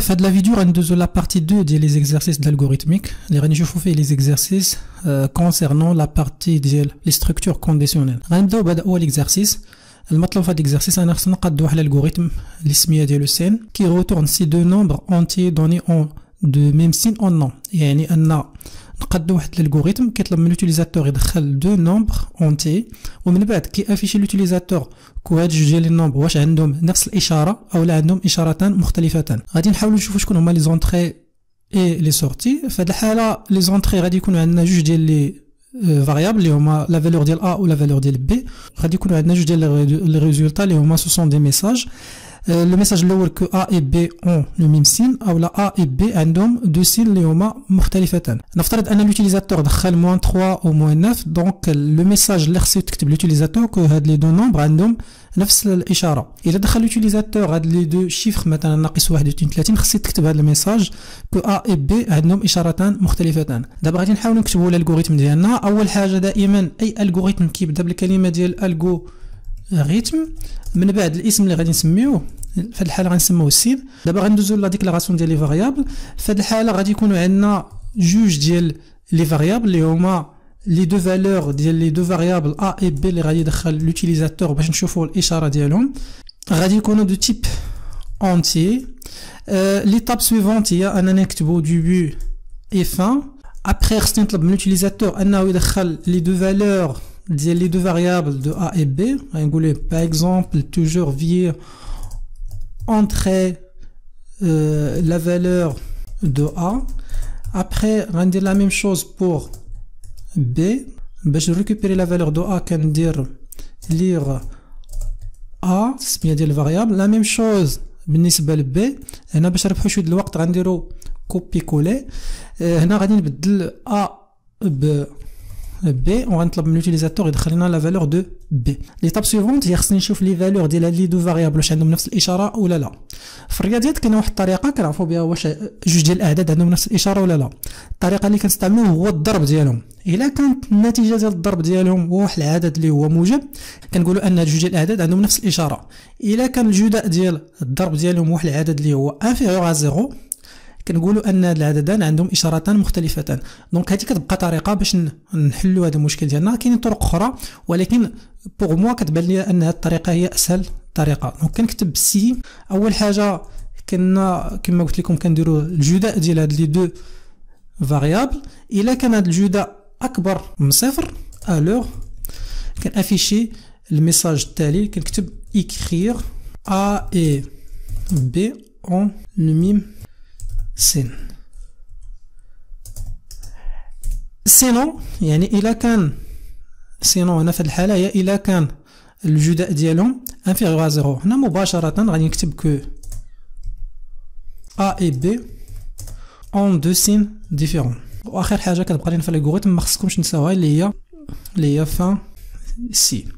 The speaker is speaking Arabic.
في هاد la vidéo غندوزو la partie 2 ديال les exercices ديال ال algorithmique اللي غنشوفو فيه les exercices concernant la partie ديال les structures conditionnelles غنبداو بهذا اول exercice المطلوب في هاد ال exercice انا خصنا نقاد واحد ال algorithme اللي سميه ديالو signe qui retourne si deux nombres entiers donnés ont le même signe ou non يعني ان نقاد واحد الالغوريثم كيطلب من l'utilisateur يدخل deux nombres entiers ومن بعد كي afficher l'utilisateur que هاد جوج ديال ال nombres واش عندهم نفس الإشارة أو لا عندهم إشارتان مختلفتان. غادي نحاولوا نشوفوا شكون هما les entrées et les sorties. في هاد الحالة les entrées غادي يكونوا عندنا جوج ديال les variables اللي هما la valeur ديال A و la valeur ديال B غادي يكونوا عندنا جوج ديال les résultats اللي هما ce sont des messages le message الأول que A et B ont le même signe أو لا A et B عندهم deux signes اللي هما مختلفتان نفترض ان l'utilisateur دخل moins 3 أو moins 9 donc le message اللي خصو يتكتب l'utilisateur que هاد les deux nombres عندهم نفس الاشاره اذا دخل l'utilisateur هاد les deux chiffres مثلا ناقص 31 خص تكتب هاد ال message que A et B عندهم اشارتان مختلفتان دابا غادي نحاولوا نكتبوا ال algorithme ديالنا اول حاجة دائما اي algorithme كيبدا بالكلمة ديال algorithme من بعد الاسم اللي غادي نسميوه في هذه الحاله غنسموه ال signe دابا غندوزو la déclaration ديال les variables. في هذه الحاله غادي يكونوا عندنا جوج ديال les variables اللي هما les deux valeurs ديال les deux variables A et B اللي غادي يدخل l'utilisateur باش نشوفوا الإشارة ديالهم. غادي يكونوا de type entier l'étape suivante هي اننا نكتبوا début et fin après خصني نطلب من l'utilisateur انه يدخل les deux valeurs les deux variables de A et B. Par exemple, toujours via entrer euh, la valeur de A. Après, rendre la même chose pour B. Ben, je récupère la valeur de A, quand dire lire A, c'est bien dire la variable. La même chose, بالنسبه ل B. هنا باش نربحو شويه الوقت غنديرو كوبي كولي هنا غادي نبدل A ب B وغنطلب من لوتيليزاتور يدخل لنا لا فالور دو بي ليتاب سيفونت هي خصني نشوف لي فالور ديال لي دو فاريابل واش عندهم نفس الاشاره ولا لا في الرياضيات كاينة واحد الطريقة كنعرفوا بها واش جوج ديال الاعداد عندهم نفس الاشاره ولا لا الطريقة اللي كنستعملوه هو الضرب ديالهم الا كانت النتيجه ديال الضرب ديالهم هو واحد العدد اللي هو موجب كنقولوا ان جوج ديال الاعداد عندهم نفس الاشاره الا كان الجداء ديال الضرب ديالهم واحد العدد اللي هو inférieur à zéro كنقولوا أن العددان عندهم إشارتان مختلفتان. donc هذه كتبقى طريقة باش نحلوا هذا المشكل ديالنا. كاينين طرق أخرى ولكن pour moi كتبان لي أن هذه الطريقة هي أسهل طريقة. donc كنكتب si أول حاجة كنا كما قلت لكم كنديروا الجداء ديال هاد les deux variables إلا كان هاد الجداء أكبر من صفر الوغ كن afficher ال message التالي كنكتب écrire A et B en le même signe sinon يعني الا كان. sinon هنا في الحالة هي الا كان. الجداء ديالهم inférieur zéro هنا مباشرة غادي نكتب que A et B ont deux signes différents وآخر حاجة كتبقى لنا في ال algorithme ما خصكمش تنساوها اللي هي اللي هي fin si